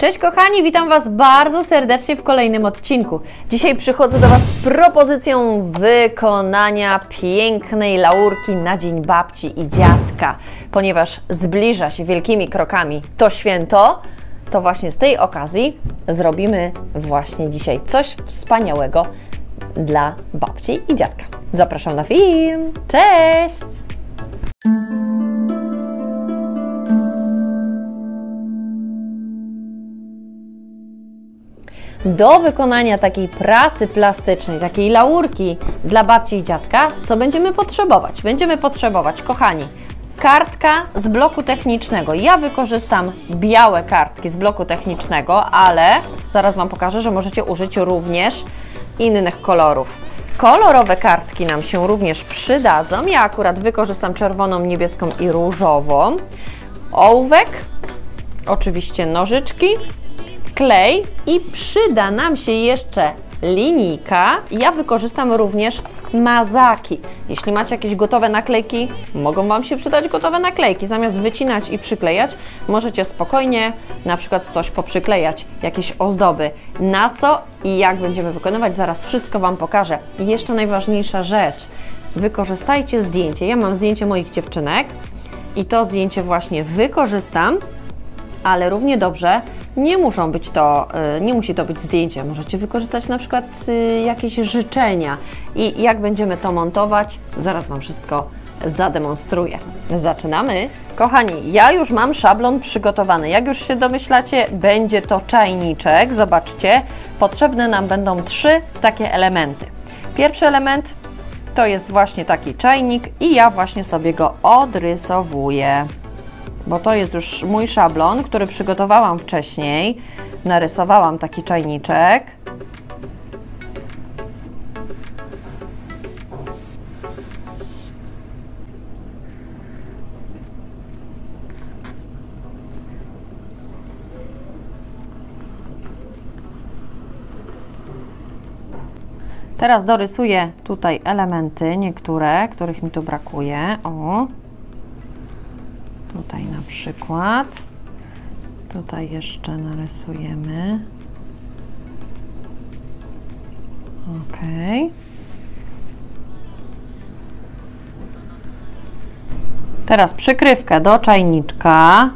Cześć kochani, witam Was bardzo serdecznie w kolejnym odcinku. Dzisiaj przychodzę do Was z propozycją wykonania pięknej laurki na Dzień Babci i Dziadka. Ponieważ zbliża się wielkimi krokami to święto, to właśnie z tej okazji zrobimy właśnie dzisiaj coś wspaniałego dla babci i dziadka. Zapraszam na film. Cześć! Do wykonania takiej pracy plastycznej, takiej laurki dla babci i dziadka, co będziemy potrzebować? Będziemy potrzebować, kochani, kartka z bloku technicznego. Ja wykorzystam białe kartki z bloku technicznego, ale zaraz Wam pokażę, że możecie użyć również innych kolorów. Kolorowe kartki nam się również przydadzą. Ja akurat wykorzystam czerwoną, niebieską i różową. Ołówek, oczywiście nożyczki, klej i przyda nam się jeszcze linijka. Ja wykorzystam również mazaki. Jeśli macie jakieś gotowe naklejki, mogą Wam się przydać gotowe naklejki. Zamiast wycinać i przyklejać, możecie spokojnie na przykład coś poprzyklejać, jakieś ozdoby. Na co i jak będziemy wykonywać, zaraz wszystko Wam pokażę. I jeszcze najważniejsza rzecz. Wykorzystajcie zdjęcie. Ja mam zdjęcie moich dziewczynek i to zdjęcie właśnie wykorzystam, ale równie dobrze nie muszą być to, y, nie musi to być zdjęcie. Możecie wykorzystać na przykład y, jakieś życzenia. I jak będziemy to montować, zaraz Wam wszystko zademonstruję. Zaczynamy. Kochani, ja już mam szablon przygotowany. Jak już się domyślacie, będzie to czajniczek. Zobaczcie, potrzebne nam będą trzy takie elementy. Pierwszy element to jest właśnie taki czajnik i ja właśnie sobie go odrysowuję bo to jest już mój szablon, który przygotowałam wcześniej. Narysowałam taki czajniczek. Teraz dorysuję tutaj elementy, niektóre, których mi tu brakuje. O, Tutaj na przykład. Tutaj jeszcze narysujemy. Ok. Teraz przykrywkę do czajniczka.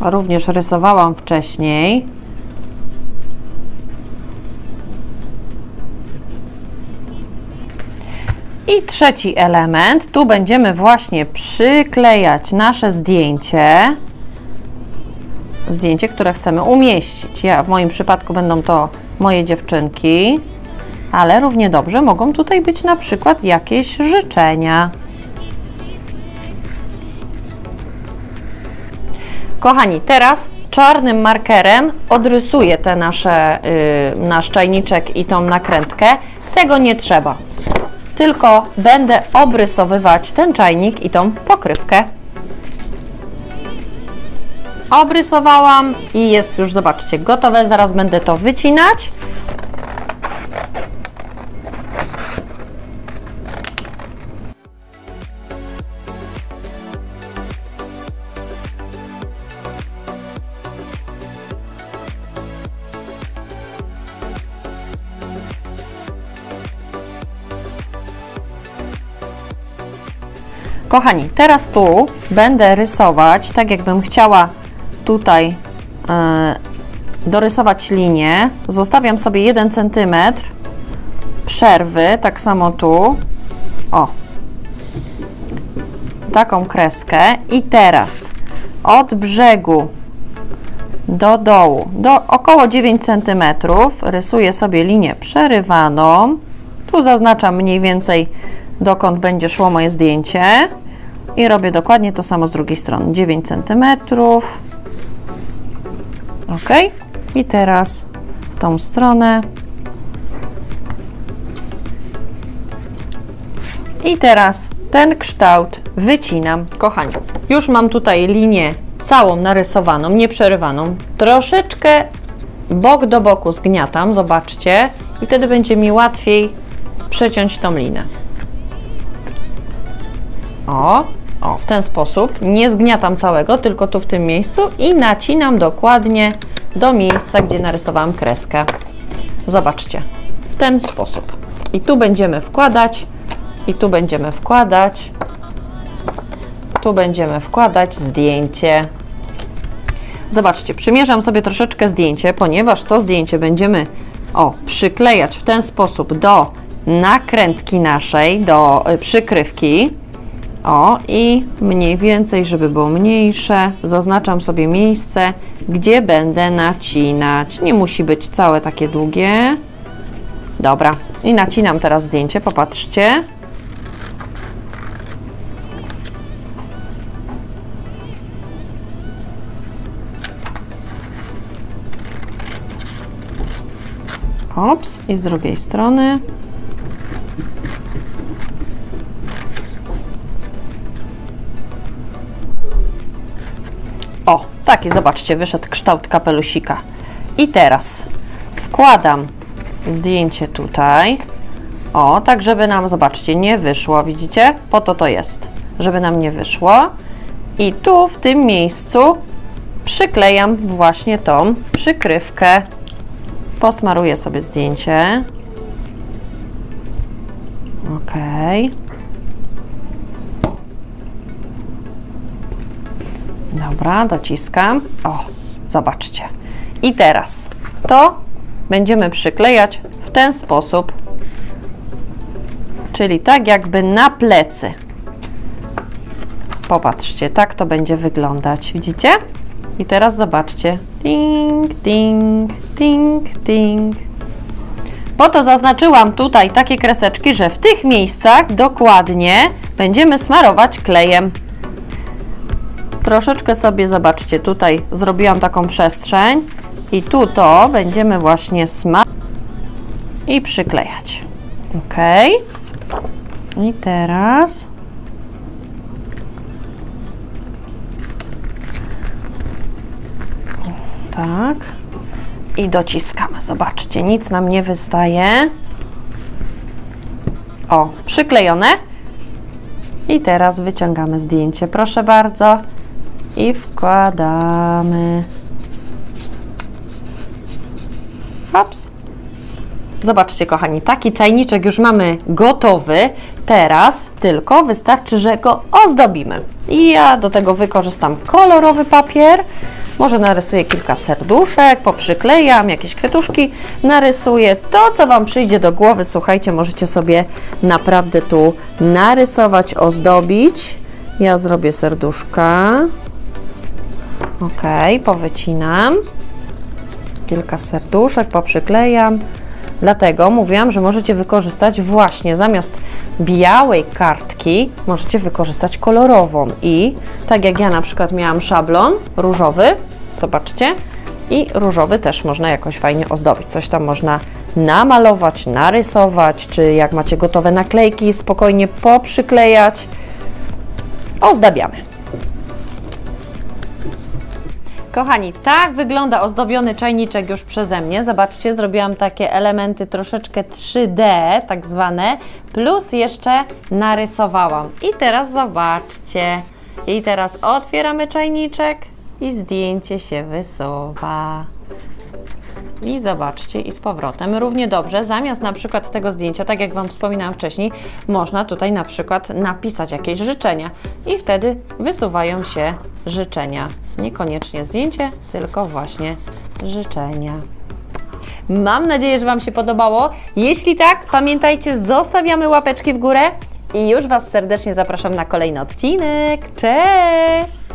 Również rysowałam wcześniej. I trzeci element, tu będziemy właśnie przyklejać nasze zdjęcie, zdjęcie, które chcemy umieścić. Ja, w moim przypadku będą to moje dziewczynki, ale równie dobrze mogą tutaj być na przykład jakieś życzenia. Kochani, teraz czarnym markerem odrysuję te nasze, yy, nasz czajniczek i tą nakrętkę. Tego nie trzeba tylko będę obrysowywać ten czajnik i tą pokrywkę. Obrysowałam i jest już, zobaczcie, gotowe. Zaraz będę to wycinać. Kochani, teraz tu będę rysować, tak jakbym chciała tutaj e, dorysować linię. Zostawiam sobie 1 cm przerwy, tak samo tu. O, taką kreskę i teraz od brzegu do dołu, do około 9 cm rysuję sobie linię przerywaną. Tu zaznaczam mniej więcej dokąd będzie szło moje zdjęcie. I robię dokładnie to samo z drugiej strony. 9 cm ok i teraz w tą stronę. I teraz ten kształt wycinam. Kochani już mam tutaj linię całą narysowaną, nieprzerywaną. Troszeczkę bok do boku zgniatam, zobaczcie. I wtedy będzie mi łatwiej przeciąć tą linę o, o, w ten sposób. Nie zgniatam całego, tylko tu w tym miejscu i nacinam dokładnie do miejsca, gdzie narysowałam kreskę. Zobaczcie, w ten sposób. I tu będziemy wkładać, i tu będziemy wkładać, tu będziemy wkładać zdjęcie. Zobaczcie, przymierzam sobie troszeczkę zdjęcie, ponieważ to zdjęcie będziemy o, przyklejać w ten sposób do nakrętki naszej, do y, przykrywki. O, i mniej więcej, żeby było mniejsze, zaznaczam sobie miejsce, gdzie będę nacinać. Nie musi być całe takie długie. Dobra, i nacinam teraz zdjęcie, popatrzcie. Ops, i z drugiej strony. Taki, zobaczcie, wyszedł kształt kapelusika. I teraz wkładam zdjęcie tutaj. O, tak żeby nam, zobaczcie, nie wyszło, widzicie? Po to to jest, żeby nam nie wyszło. I tu, w tym miejscu przyklejam właśnie tą przykrywkę. Posmaruję sobie zdjęcie. Ok. Dobra, dociskam. O, zobaczcie. I teraz to będziemy przyklejać w ten sposób, czyli tak jakby na plecy. Popatrzcie, tak to będzie wyglądać. Widzicie? I teraz zobaczcie. Ding, ding, ding, ding. Po to zaznaczyłam tutaj takie kreseczki, że w tych miejscach dokładnie będziemy smarować klejem. Troszeczkę sobie, zobaczcie, tutaj zrobiłam taką przestrzeń i tu to będziemy właśnie smarować i przyklejać. Ok. I teraz tak i dociskamy. Zobaczcie, nic nam nie wystaje. O, przyklejone. I teraz wyciągamy zdjęcie, proszę bardzo. I wkładamy. Hops. Zobaczcie, kochani, taki czajniczek już mamy gotowy. Teraz tylko wystarczy, że go ozdobimy. I ja do tego wykorzystam kolorowy papier. Może narysuję kilka serduszek, poprzyklejam, jakieś kwiatuszki narysuję. To, co Wam przyjdzie do głowy, słuchajcie, możecie sobie naprawdę tu narysować, ozdobić. Ja zrobię serduszka. Ok, powycinam. Kilka serduszek, poprzyklejam. Dlatego mówiłam, że możecie wykorzystać właśnie zamiast białej kartki, możecie wykorzystać kolorową. I tak jak ja na przykład miałam szablon różowy, zobaczcie, i różowy też można jakoś fajnie ozdobić. Coś tam można namalować, narysować, czy jak macie gotowe naklejki, spokojnie poprzyklejać. Ozdabiamy. Kochani, tak wygląda ozdobiony czajniczek już przeze mnie. Zobaczcie, zrobiłam takie elementy troszeczkę 3D, tak zwane, plus jeszcze narysowałam. I teraz zobaczcie. I teraz otwieramy czajniczek i zdjęcie się wysuwa. I zobaczcie, i z powrotem. Równie dobrze, zamiast na przykład tego zdjęcia, tak jak Wam wspominałam wcześniej, można tutaj na przykład napisać jakieś życzenia i wtedy wysuwają się życzenia. Niekoniecznie zdjęcie, tylko właśnie życzenia. Mam nadzieję, że Wam się podobało. Jeśli tak, pamiętajcie, zostawiamy łapeczki w górę i już Was serdecznie zapraszam na kolejny odcinek. Cześć!